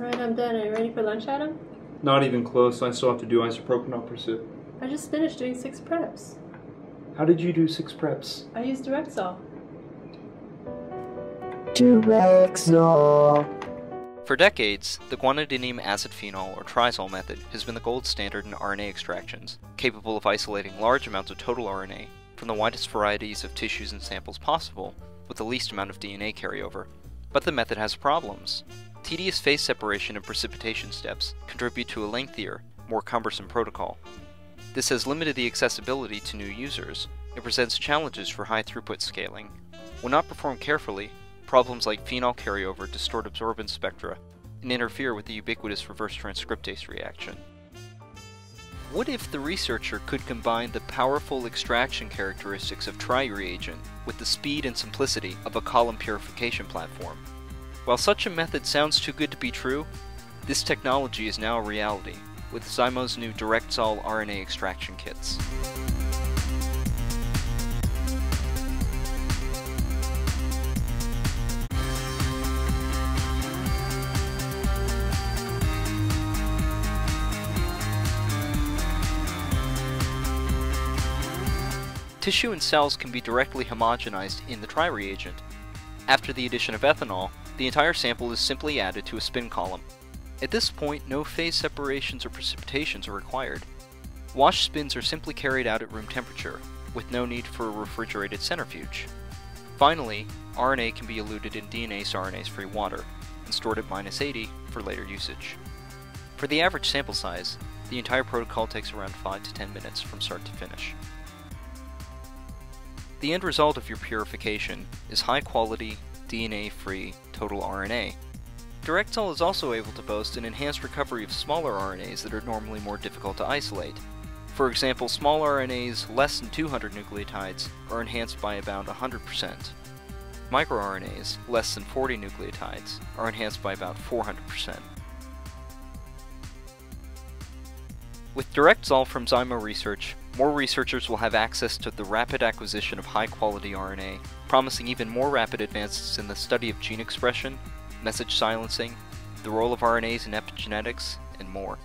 Alright, I'm done. Are you ready for lunch, Adam? Not even close. I still have to do isopropanol precip. I just finished doing six preps. How did you do six preps? I used Direct-zol. Direct-zol. For decades, the guanidinium acid phenol or TRIzol method has been the gold standard in RNA extractions, capable of isolating large amounts of total RNA from the widest varieties of tissues and samples possible with the least amount of DNA carryover. But the method has problems. Tedious phase separation and precipitation steps contribute to a lengthier, more cumbersome protocol. This has limited the accessibility to new users and presents challenges for high throughput scaling. When not performed carefully, problems like phenol carryover distort absorbance spectra and interfere with the ubiquitous reverse transcriptase reaction. What if the researcher could combine the powerful extraction characteristics of tri-reagent with the speed and simplicity of a column purification platform? While such a method sounds too good to be true, this technology is now a reality with Zymo's new Direct-zol RNA extraction kits. Tissue and cells can be directly homogenized in the tri-reagent. After the addition of ethanol, the entire sample is simply added to a spin column. At this point, no phase separations or precipitations are required. Wash spins are simply carried out at room temperature, with no need for a refrigerated centrifuge. Finally, RNA can be eluted in DNase RNase-free water, and stored at minus 80 for later usage. For the average sample size, the entire protocol takes around 5 to 10 minutes from start to finish. The end result of your purification is high quality, DNA free total RNA. Direct-zol is also able to boast an enhanced recovery of smaller RNAs that are normally more difficult to isolate. For example, small RNAs less than 200 nucleotides are enhanced by about 100%. MicroRNAs less than 40 nucleotides are enhanced by about 400%. With Direct-zol from Zymo Research, more researchers will have access to the rapid acquisition of high quality RNA, promising even more rapid advances in the study of gene expression, message silencing, the role of RNAs in epigenetics, and more.